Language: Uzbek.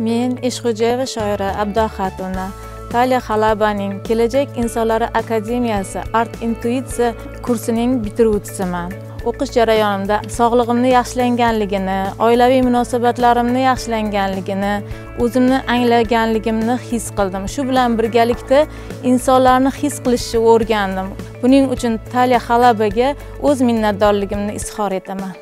Men Ishxo'jayeva shoira Abdo Xatuna, Taliya Xalabaning Kelajak insonlari akademiyasi Art Intuitsiya kursining bitiruvchisiman. O'qish jarayonimda sog'lig'imni yaxshilanganligini, oilaviy munosabatlarimni yaxshilanganligini, o'zimni anglaganligimni his qildim. Shu bilan birgalikda insonlarni his qilishni o'rgandim. Buning uchun Taliya Xalabaga o'z minnatdorligimni izhor etaman.